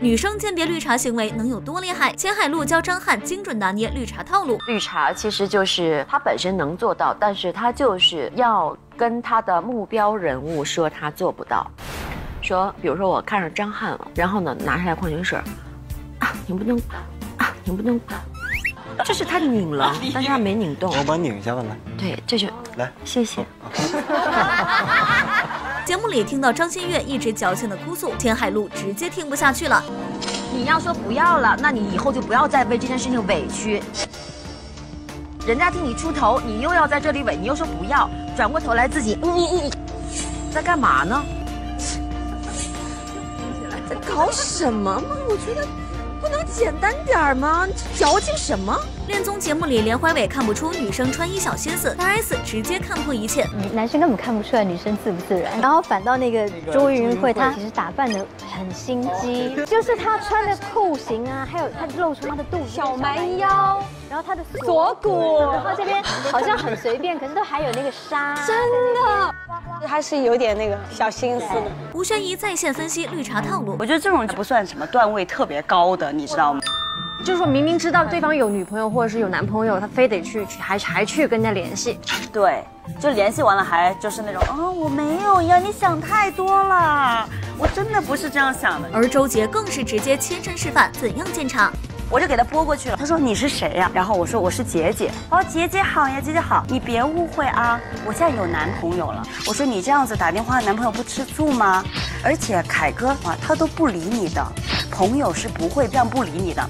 女生鉴别绿茶行为能有多厉害？钱海璐教张翰精准拿捏绿茶套路。绿茶其实就是他本身能做到，但是他就是要跟他的目标人物说他做不到。说，比如说我看上张翰了，然后呢拿下来矿泉水，啊，拧不动，啊，拧不动，就是他拧了，但是他没拧动。我帮你拧一下吧，来。对，这就来，谢谢。节目里听到张馨月一直矫情的哭诉，钱海璐直接听不下去了。你要说不要了，那你以后就不要再为这件事情委屈。人家替你出头，你又要在这里委，你又说不要，转过头来自己，你你在干嘛呢？在搞什么嘛？我觉得。不能简单点吗？矫情什么？恋综节目里，连怀伟看不出女生穿衣小心思，大 S 直接看破一切。男生根本看不出来女生自不自然，然后反倒那个朱云慧，她其实打扮的很心机，就是她穿的裤型啊，还有她露出她的肚子、小蛮腰，然后她的锁骨，然后这边好像很随便，可是都还有那个纱，真的。他是有点那个小心思的。吴宣仪在线分析绿茶套路，我觉得这种不算什么段位特别高的，你知道吗？就是说明明知道对方有女朋友或者是有男朋友，他非得去去还还去跟人家联系。对，就联系完了还就是那种啊我没有呀，你想太多了，我真的不是这样想的。而周杰更是直接亲身示范怎样鉴茶。我就给他拨过去了。他说你是谁呀？然后我说我是杰姐。哦，杰姐好呀，杰姐好。你别误会啊，我现在有男朋友了。我说你这样子打电话，男朋友不吃醋吗？而且凯哥啊，他都不理你的，朋友是不会这样不理你的。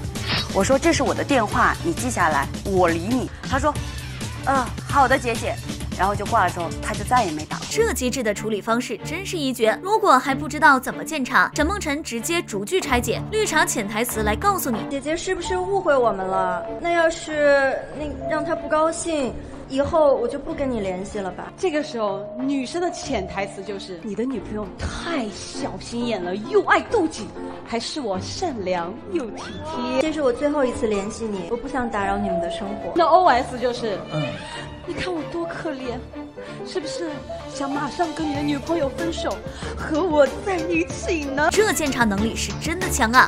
我说这是我的电话，你记下来，我理你。他说，嗯，好的，杰姐。然后就挂了之后，他就再也没打。这机智的处理方式真是一绝。如果还不知道怎么鉴茶，沈梦辰直接逐句拆解绿茶潜台词来告诉你：姐姐是不是误会我们了？那要是那让他不高兴，以后我就不跟你联系了吧。这个时候，女生的潜台词就是你的女朋友太小心眼了，又爱妒忌，还是我善良又体贴。这是我最后一次联系你，我不想打扰你们的生活。那 O S 就是嗯。你看我多可怜，是不是想马上跟你的女朋友分手，和我在一起呢？这鉴察能力是真的强啊！